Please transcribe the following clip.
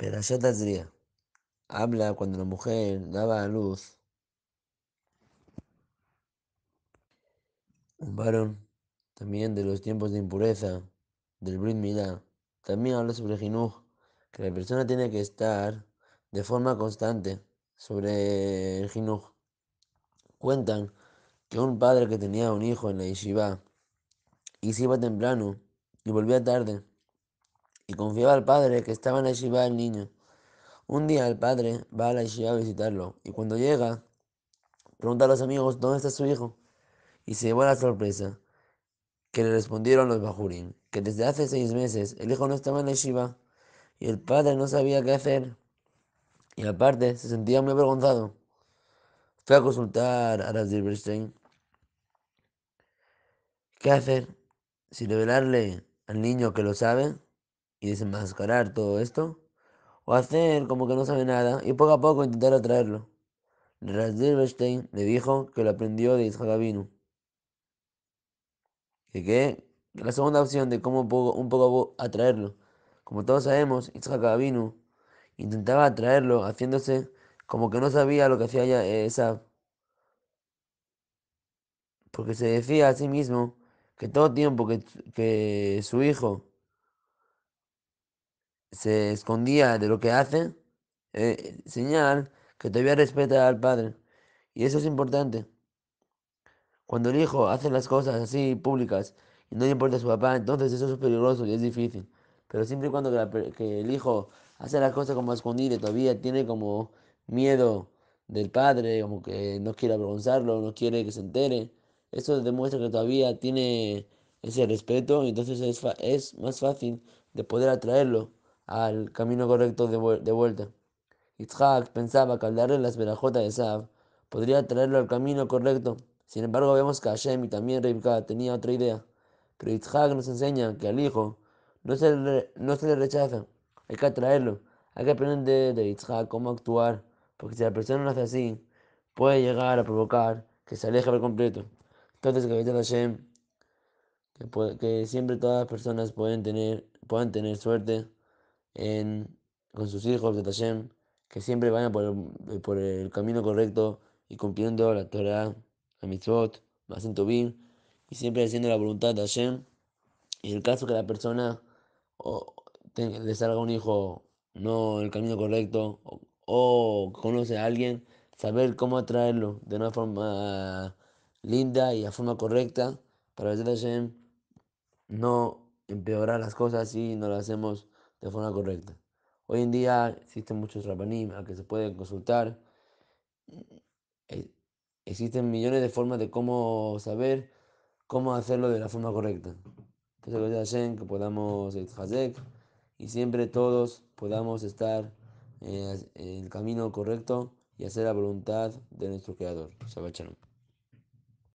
Perashat Azria habla cuando la mujer daba a luz un varón, también de los tiempos de impureza, del Brit. También habla sobre Jinuj, que la persona tiene que estar de forma constante sobre el Jinuj. Cuentan que un padre que tenía un hijo en la yeshiva y se iba temprano y volvía tarde y confiaba al padre que estaba en la yeshiva el niño. Un día el padre va a la yeshiva a visitarlo y cuando llega pregunta a los amigos dónde está su hijo y se llevó la sorpresa que le respondieron los bajurim que desde hace seis meses el hijo no estaba en la yeshiva y el padre no sabía qué hacer y aparte se sentía muy avergonzado. Fue a consultar a Rav Silverstein qué hacer, si revelarle al niño que lo sabe y desenmascarar todo esto o hacer como que no sabe nada y poco a poco intentar atraerlo. Rav Silverstein le dijo que lo aprendió de Isaac. Que, que la segunda opción de cómo un poco atraerlo. Como todos sabemos, Isaac intentaba atraerlo haciéndose como que no sabía lo que hacía ya esa porque se decía a sí mismo que todo tiempo que su hijo se escondía de lo que hace, eh, señal que todavía respeta al padre. Y eso es importante. Cuando el hijo hace las cosas así públicas y no le importa a su papá, entonces eso es peligroso y es difícil. Pero siempre y cuando que, el hijo hace las cosas como escondido todavía tiene como miedo del padre, como que no quiere avergonzarlo, no quiere que se entere, eso demuestra que todavía tiene ese respeto y entonces es, es más fácil de poder atraerlo al camino correcto de, de vuelta. Yitzhak pensaba que al darle las verajotas de Sab podría traerlo al camino correcto. Sin embargo, vemos que Hashem y también Rivka tenía otra idea. Pero Yitzhak nos enseña que al hijo no se le, no se le rechaza, hay que atraerlo. Hay que aprender de Yitzhak cómo actuar, porque si la persona no hace así, puede llegar a provocar que se aleje por completo. Entonces, que Hashem, que, que siempre todas las personas pueden tener, puedan tener suerte en, con sus hijos de Hashem, que siempre vayan por el, por el camino correcto y cumpliendo la Torah, la mitzvot, Masen Tobim, y siempre haciendo la voluntad de Hashem. Y en el caso que la persona o, le salga un hijo no el camino correcto o, o conoce a alguien, saber cómo atraerlo de una forma linda y a forma correcta para que Hashem no empeorar las cosas si no lo hacemos de forma correcta. Hoy en día existen muchos rabanim a que se pueden consultar. Existen millones de formas de cómo saber cómo hacerlo de la forma correcta. Que podamos y siempre todos podamos estar en el camino correcto y hacer la voluntad de nuestro Creador. Shabbat Shalom.